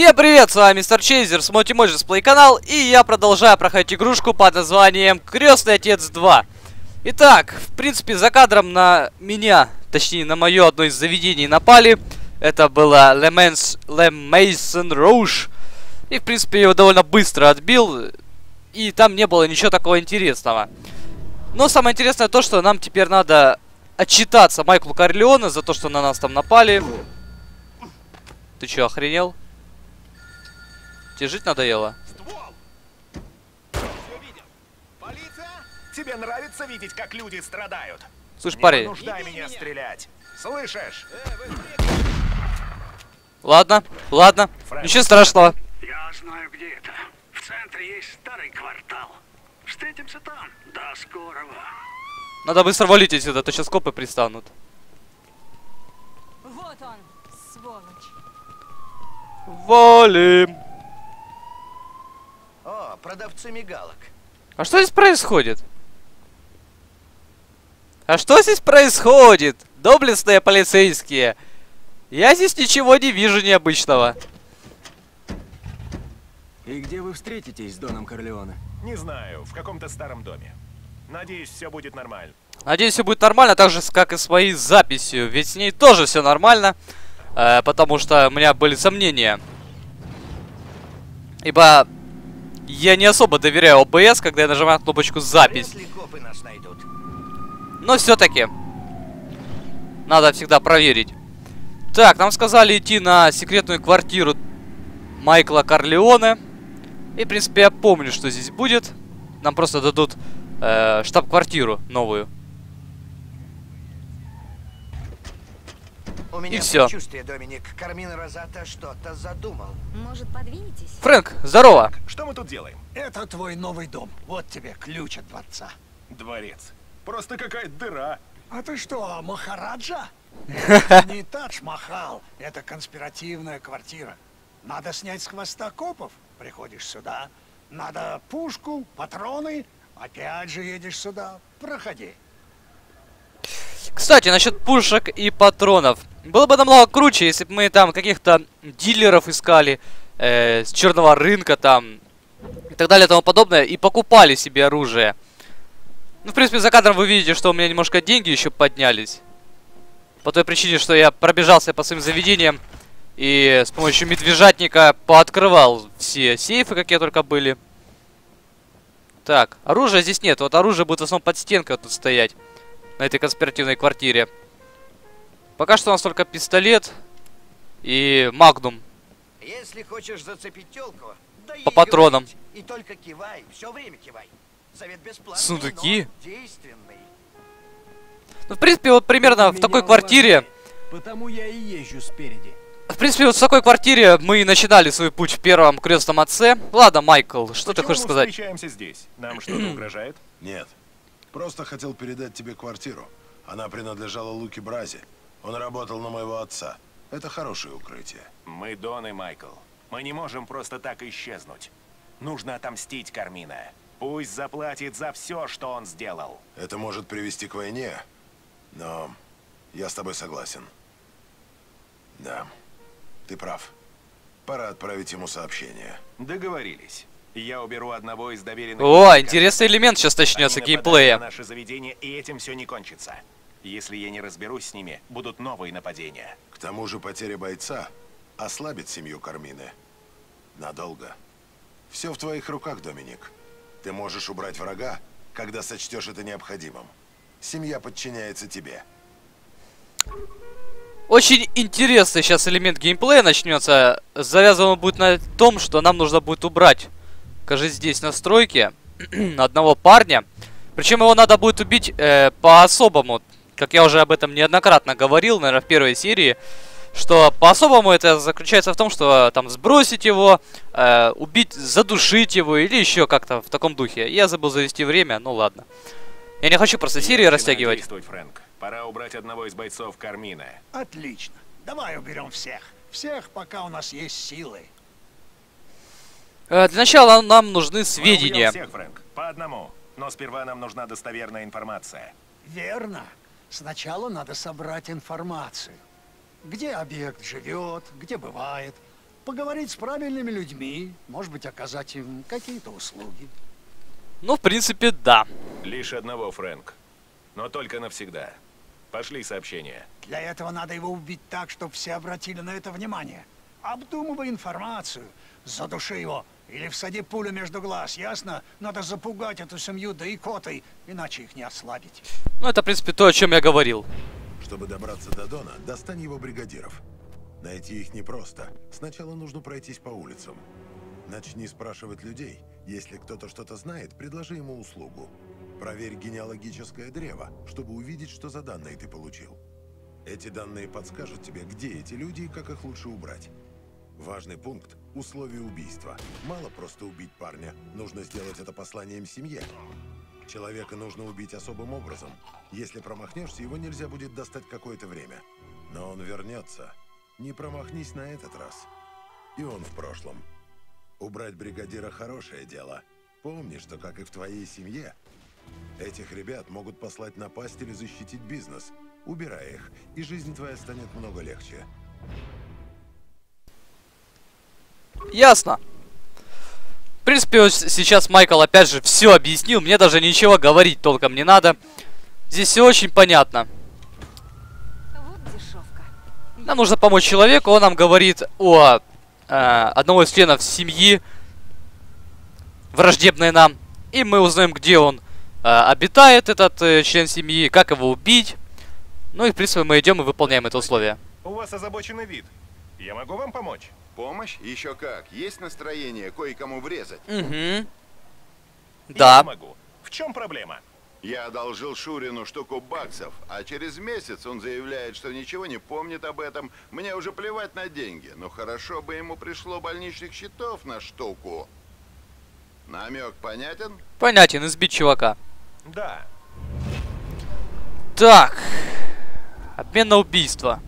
Всем привет, с вами Мистер Чейзер с Мотимойжес Плей канал, и я продолжаю проходить игрушку под названием Крестный Отец 2. Итак, в принципе, за кадром на меня, точнее, на мое одно из заведений напали. Это было Le Mason Rouge. И, в принципе, я его довольно быстро отбил, и там не было ничего такого интересного. Но самое интересное то, что нам теперь надо отчитаться Майклу Корлеоне за то, что на нас там напали. Ты что, охренел? Тебе жить надоело? Ствол! Все видел. Полиция? Тебе нравится видеть, как люди страдают? Слушай, Не парень. вынуждай меня стрелять. Слышишь? Ладно, ладно. Фрэнк. Ничего страшного. Я знаю, где это. В центре есть старый квартал. Встретимся там. До скорого. Надо быстро валить отсюда, а то сейчас копы пристанут. Вот он, сволочь. Валим. Продавцы мигалок. А что здесь происходит? А что здесь происходит? Доблестные полицейские. Я здесь ничего не вижу необычного. И где вы встретитесь с Доном Корлеоне? Не знаю, в каком-то старом доме. Надеюсь, все будет нормально. Надеюсь, все будет нормально, так же, как и с моей записью. Ведь с ней тоже все нормально. э, потому что у меня были сомнения. Ибо я не особо доверяю ОБС, когда я нажимаю кнопочку «Запись». Но все-таки надо всегда проверить. Так, нам сказали идти на секретную квартиру Майкла Корлеоне. И, в принципе, я помню, что здесь будет. Нам просто дадут э, штаб-квартиру новую. У меня всё. предчувствие, Доминик. Кармин Розата что-то задумал. Может, подвинетесь? Фрэнк, здорово! Что мы тут делаем? Это твой новый дом. Вот тебе ключ от дворца. Дворец. Просто какая-то дыра. А ты что, Махараджа? Это не Тадж-Махал. Это конспиративная квартира. Надо снять с хвоста копов. Приходишь сюда. Надо пушку, патроны. Опять же едешь сюда. Проходи. Кстати, насчет пушек и патронов. Было бы намного круче, если бы мы там каких-то дилеров искали э, с черного рынка там и так далее и тому подобное и покупали себе оружие. Ну, в принципе, за кадром вы видите, что у меня немножко деньги еще поднялись. По той причине, что я пробежался по своим заведениям и с помощью медвежатника пооткрывал все сейфы, какие только были. Так, оружия здесь нет. Вот оружие будет в основном под стенкой тут стоять. На этой конспиративной квартире. Пока что у нас только пистолет и магнум. Если хочешь зацепить телку, да По патронам. И только кивай, все время кивай. Совет бесплатный, Сундуки? действенный. Ну, в принципе, вот примерно в такой квартире... Потому я и езжу спереди. В принципе, вот в такой квартире мы и начинали свой путь в первом крестном отце. Ладно, Майкл, что ты Почему хочешь мы сказать? встречаемся здесь? Нам что-то угрожает? Нет. Просто хотел передать тебе квартиру. Она принадлежала Луке Бразе. Он работал на моего отца. Это хорошее укрытие. Мы Дон и Майкл. Мы не можем просто так исчезнуть. Нужно отомстить Кармина. Пусть заплатит за все, что он сделал. Это может привести к войне, но я с тобой согласен. Да, ты прав. Пора отправить ему сообщение. Договорились. Я уберу одного из доверенных... О, интересный элемент сейчас начнется геймплея. на наше заведение, и этим все не кончится. Если я не разберусь с ними, будут новые нападения. К тому же потеря бойца ослабит семью Кармины. Надолго. Все в твоих руках, Доминик. Ты можешь убрать врага, когда сочтешь это необходимым. Семья подчиняется тебе. Очень интересный сейчас элемент геймплея начнется. Завязан он будет на том, что нам нужно будет убрать, кажется, здесь настройки одного парня. Причем его надо будет убить э, по-особому. Как я уже об этом неоднократно говорил, наверное, в первой серии. Что по-особому это заключается в том, что там сбросить его, э, убить, задушить его или еще как-то в таком духе. Я забыл завести время, ну ладно. Я не хочу просто серии начинаю растягивать. действовать, Фрэнк. Пора убрать одного из бойцов Кармина. Отлично. Давай уберем всех. Всех, пока у нас есть силы. Э, для начала нам нужны Мы убьем сведения. всех, Фрэнк. По одному. Но сперва нам нужна достоверная информация. Верно. Сначала надо собрать информацию. Где объект живет, где бывает, поговорить с правильными людьми, может быть, оказать им какие-то услуги. Ну, в принципе, да. Лишь одного, Фрэнк. Но только навсегда. Пошли сообщения. Для этого надо его убить так, чтобы все обратили на это внимание. Обдумывай информацию, задуши его или всади пулю между глаз, ясно? Надо запугать эту семью да и котой, иначе их не ослабить. Ну, это, в принципе, то, о чем я говорил. Чтобы добраться до Дона, достань его бригадиров. Найти их непросто. Сначала нужно пройтись по улицам. Начни спрашивать людей. Если кто-то что-то знает, предложи ему услугу. Проверь генеалогическое древо, чтобы увидеть, что за данные ты получил. Эти данные подскажут тебе, где эти люди и как их лучше убрать. Важный пункт – условия убийства. Мало просто убить парня, нужно сделать это посланием семье. Человека нужно убить особым образом. Если промахнешься, его нельзя будет достать какое-то время. Но он вернется. Не промахнись на этот раз. И он в прошлом. Убрать бригадира – хорошее дело. Помни, что, как и в твоей семье, этих ребят могут послать напасть или защитить бизнес. Убирай их, и жизнь твоя станет много легче. Ясно. В принципе, сейчас Майкл опять же все объяснил. Мне даже ничего говорить толком не надо. Здесь все очень понятно. Вот дешевка. Нам нужно помочь человеку. Он нам говорит о э, одного из членов семьи, враждебной нам. И мы узнаем, где он э, обитает, этот э, член семьи, как его убить. Ну и, в принципе, мы идем и выполняем это условие. У вас озабоченный вид. Я могу вам помочь? Помощь? Еще как. Есть настроение кое-кому врезать. Угу. Я Да. могу. В чем проблема? Я одолжил Шурину штуку баксов, а через месяц он заявляет, что ничего не помнит об этом. Мне уже плевать на деньги, но хорошо бы ему пришло больничных счетов на штуку. Намек понятен? Понятен, избить чувака. Да. Так. Обмен на убийство.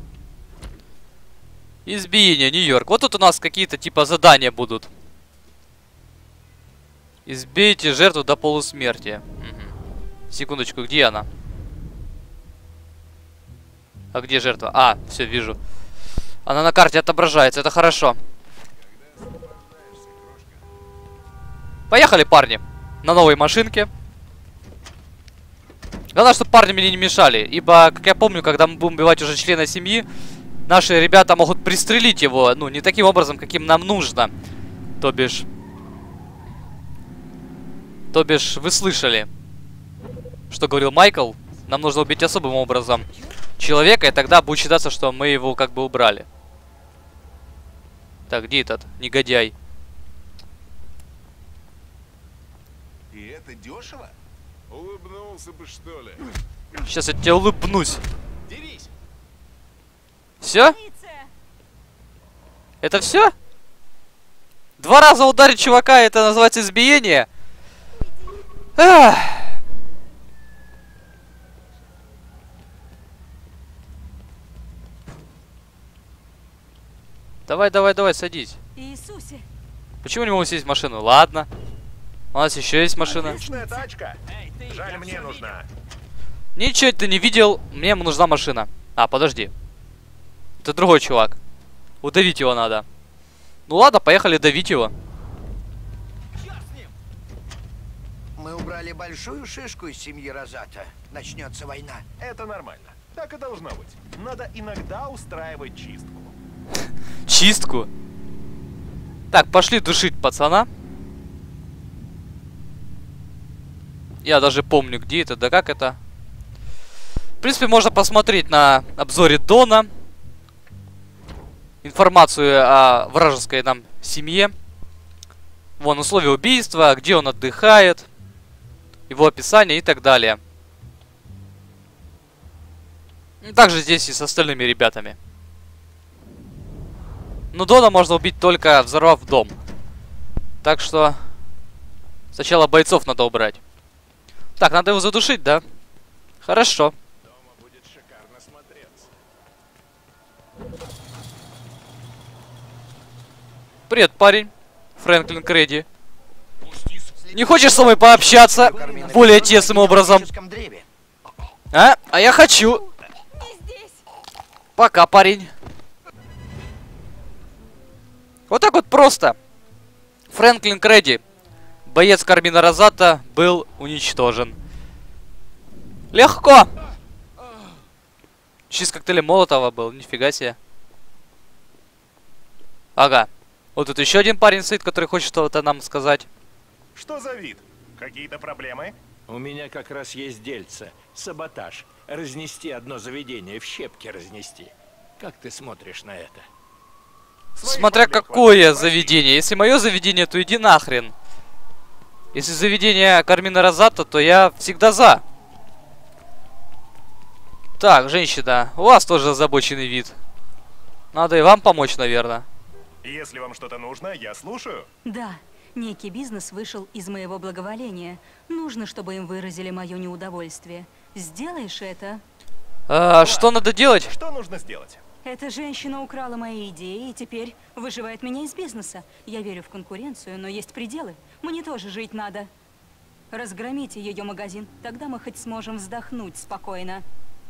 Избиение, Нью-Йорк. Вот тут у нас какие-то типа задания будут. Избейте жертву до полусмерти. Мгм. Секундочку, где она? А где жертва? А, все, вижу. Она на карте отображается, это хорошо. Поехали, парни. На новой машинке. Главное, чтобы парни мне не мешали. Ибо, как я помню, когда мы будем убивать уже члена семьи, наши ребята могут пристрелить его, ну, не таким образом, каким нам нужно. То бишь... То бишь, вы слышали, что говорил Майкл. Нам нужно убить особым образом человека, и тогда будет считаться, что мы его как бы убрали. Так, где этот негодяй? И это дешево? Улыбнулся бы, что ли? Сейчас я тебе улыбнусь. Все? Это все? Два раза ударить чувака, это называется избиение? Ах. Давай, давай, давай, садись. Иисусе! Почему не могу сесть в машину? Ладно. У нас еще есть машина. Отличная тачка. Жаль, мне нужна. Ничего ты не видел, мне нужна машина. А, подожди. Это другой чувак. Удавить его надо. Ну ладно, поехали давить его. Мы убрали большую шишку из семьи Розата. Начнется война. Это нормально. Так и должно быть. Надо иногда устраивать чистку. Чистку. Так, пошли душить пацана. Я даже помню, где это, да как это. В принципе, можно посмотреть на обзоре Дона. Информацию о вражеской нам семье. Вон, условия убийства, где он отдыхает. Его описание и так далее. И Также здесь и с остальными ребятами. Но Дона можно убить только взорвав дом. Так что... Сначала бойцов надо убрать. Так, надо его задушить, да? Хорошо. Привет, парень. Фрэнклин Крэди. Не хочешь со мной пообщаться более тесным образом? А? А я хочу. Пока, парень. Вот так вот просто. Фрэнклин Кредди, боец Кармина Розата, был уничтожен. Легко! Чиз коктейля Молотова был, нифига себе. Ага. Вот тут еще один парень стоит, который хочет что-то нам сказать. Что за вид? Какие-то проблемы? У меня как раз есть дельце. Саботаж. Разнести одно заведение, в щепки разнести. Как ты смотришь на это? Своих Смотря какое хватит, прости. заведение. Если мое заведение, то иди нахрен. Если заведение Кармина Розата, то я всегда за. Так, женщина, у вас тоже озабоченный вид. Надо и вам помочь, наверное. Если вам что-то нужно, я слушаю. Да, некий бизнес вышел из моего благоволения. Нужно, чтобы им выразили мое неудовольствие. Сделаешь это? А, что надо делать? Что нужно сделать? Эта женщина украла мои идеи и теперь выживает меня из бизнеса. Я верю в конкуренцию, но есть пределы. Мне тоже жить надо. Разгромите ее магазин, тогда мы хоть сможем вздохнуть спокойно.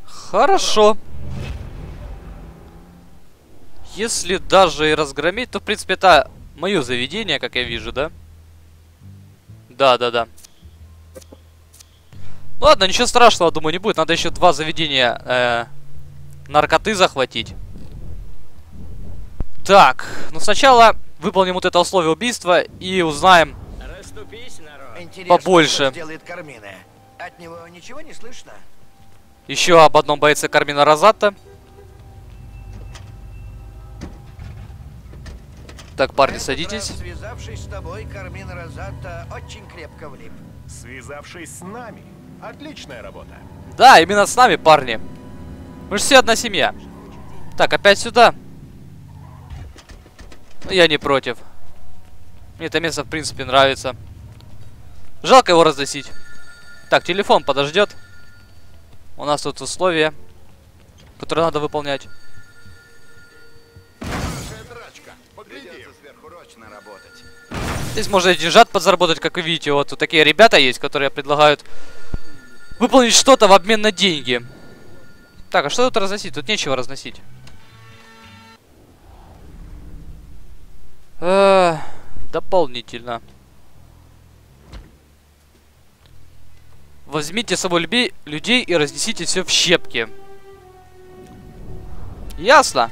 Хорошо. Если даже и разгромить, то, в принципе, это мое заведение, как я вижу, да? Да, да, да. Ладно, ничего страшного, думаю, не будет. Надо еще два заведения э, наркоты захватить. Так, ну сначала выполним вот это условие убийства и узнаем. Побольше. что сделает Кармина. От него ничего не слышно? Еще об одном бойце Кармина Розата. Так, парни, Этот садитесь. раз, Связавшись с тобой, Кармин Розатта очень крепко влип. Связавшись с нами. Отличная работа. Да, именно с нами, парни. Мы же все одна семья. Так, опять сюда. Ну, Я не против. Мне это место, в принципе, нравится. Жалко его разносить. Так, телефон подождет. У нас тут условия, которые надо выполнять. Здесь можно и деньжат подзаработать, как вы видите. Вот тут такие ребята есть, которые предлагают выполнить что-то в обмен на деньги. Так, а что тут разносить? Тут нечего разносить. Э, дополнительно. Возьмите с собой люби- людей и разнесите все в щепки. Ясно.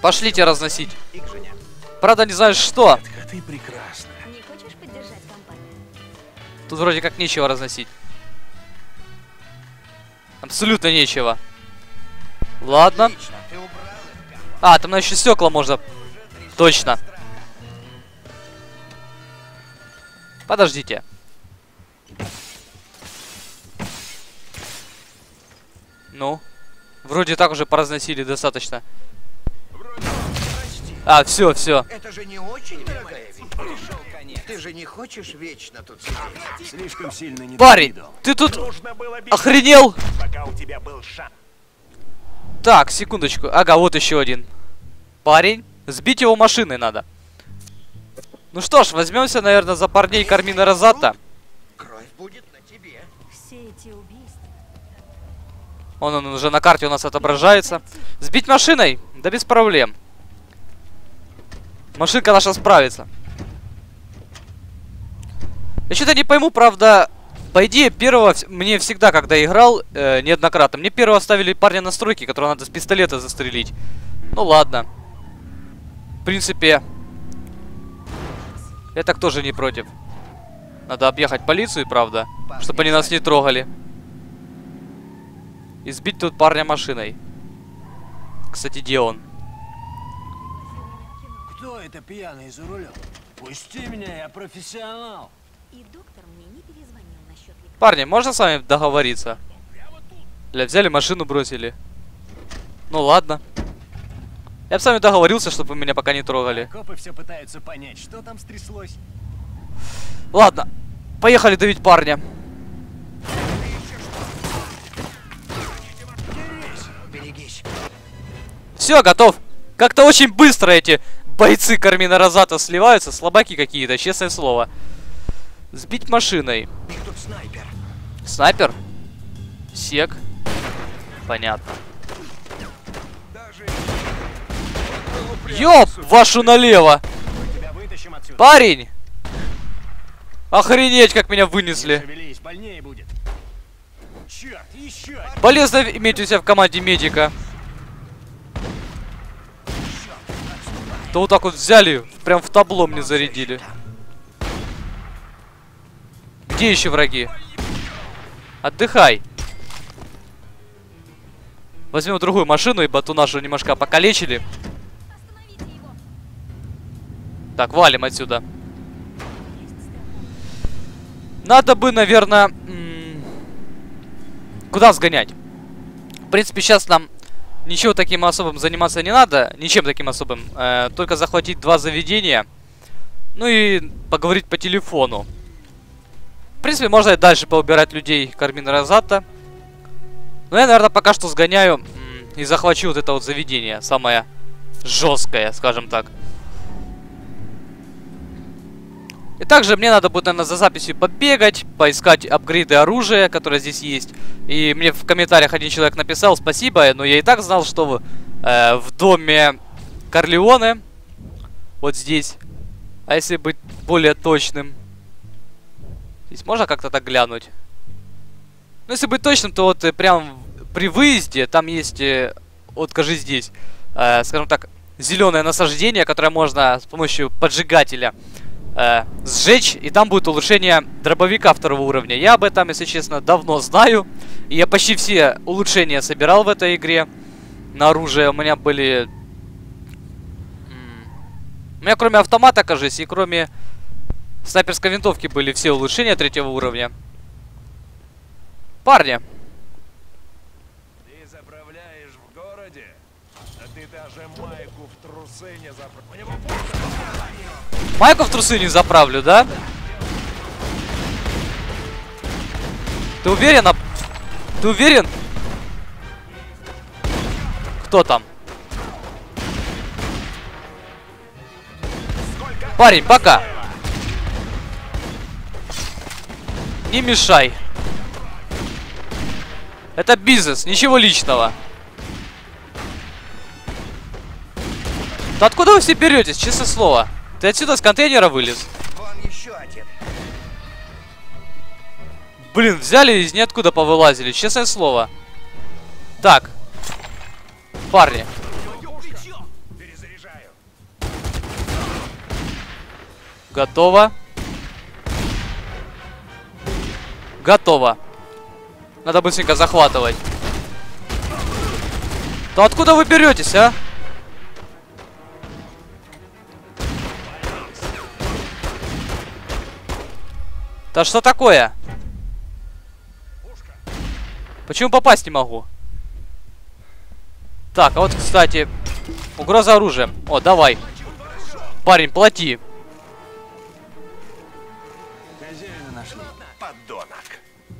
Пошлите разносить. Правда, не знаешь что. Ты прекрасна. Не хочешь поддержать компанию? Тут вроде как нечего разносить. Абсолютно нечего. Ладно. Отлично. А, там на еще стекла можно. Точно. Подождите. Ну. Вроде так уже поразносили достаточно. А, все, все. это же не очень дорогая вещь. Ты же не хочешь вечно тут сидеть? Слишком сильно не Парень, ты тут Нужно было бить, охренел? пока у тебя был шанс. Так, секундочку. Ага, вот еще один. Парень. Сбить его машиной надо. Ну что ж, возьмемся, наверное, за парней Кармина Розата. Кровь будет на тебе. Все эти убийства. Он, он уже на карте у нас отображается. Сбить машиной? Да без проблем. Машинка наша справится. Я что-то не пойму, правда, по идее, первого мне всегда, когда играл, э, неоднократно, мне первого ставили парня на стройке, которого надо с пистолета застрелить. Ну ладно. В принципе, я так тоже не против. Надо объехать полицию, правда, чтобы они нас не трогали. И сбить тут парня машиной. Кстати, где он? Это пьяный за рулем? Пусти меня, я профессионал. И доктор мне не перезвонил насчет лекарств. Парни, можно с вами договориться? Бля, взяли машину, бросили. Ну ладно. Я бы с вами договорился, чтобы вы меня пока не трогали. Копы все пытаются понять, что там стряслось. Ладно, поехали давить парня. Берегись. Все, готов. Как-то очень быстро эти бойцы Кармина Розата сливаются. Слабаки какие-то, честное слово. Сбить машиной. Тут снайпер. Снайпер? Сек. Понятно. Ёб вашу налево! Парень! Охренеть, как меня вынесли. Полезно иметь у себя в команде медика. То вот так вот взяли, прям в табло мне зарядили. Где еще враги? Отдыхай. Возьмем другую машину, ибо ту нашу немножко покалечили. Так, валим отсюда. Надо бы, наверное... Куда сгонять? В принципе, сейчас нам ничего таким особым заниматься не надо. Ничем таким особым. Э, только захватить два заведения. Ну и поговорить по телефону. В принципе, можно и дальше поубирать людей Кармин Розата. Но я, наверное, пока что сгоняю и захвачу вот это вот заведение. Самое жесткое, скажем так. И также мне надо будет, наверное, за записью побегать, поискать апгрейды оружия, которое здесь есть. И мне в комментариях один человек написал спасибо, но я и так знал, что э, в доме Корлеоне, вот здесь, а если быть более точным, здесь можно как-то так глянуть? Ну, если быть точным, то вот э, прям при выезде там есть, э, вот, скажи здесь, э, скажем так, зеленое насаждение, которое можно с помощью поджигателя э, сжечь, и там будет улучшение дробовика второго уровня. Я об этом, если честно, давно знаю. И я почти все улучшения собирал в этой игре на оружие. У меня были... У меня кроме автомата, кажется, и кроме снайперской винтовки были все улучшения третьего уровня. Парни. Ты заправляешь в городе? Да ты даже майку в трусы не заправляешь. Майку в трусы не заправлю, да? Ты уверен? Ты уверен? Кто там? Парень, пока. Не мешай. Это бизнес, ничего личного. Да откуда вы все беретесь, честное слово? Ты отсюда с контейнера вылез. Вон еще один. Блин, взяли из ниоткуда повылазили, честное слово. Так. Парни. Готово. Готово. Надо быстренько захватывать. Да откуда вы беретесь, а? Да что такое? Почему попасть не могу? Так, а вот, кстати, угроза оружием. О, давай. Парень, плати.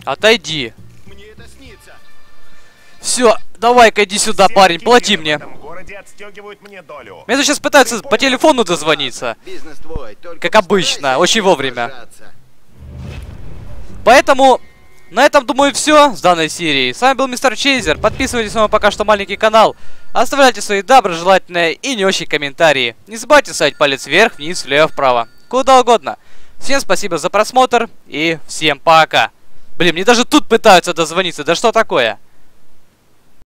Отойди. Мне это снится. Все, давай-ка иди сюда, парень, плати мне. мне долю. Тут сейчас пытаются по телефону дозвониться. Как обычно, очень вовремя. Поэтому на этом, думаю, все с данной серии. С вами был Мистер Чейзер. Подписывайтесь на мой пока что маленький канал. Оставляйте свои доброжелательные и не очень комментарии. Не забывайте ставить палец вверх, вниз, влево, вправо. Куда угодно. Всем спасибо за просмотр и всем пока. Блин, мне даже тут пытаются дозвониться. Да что такое?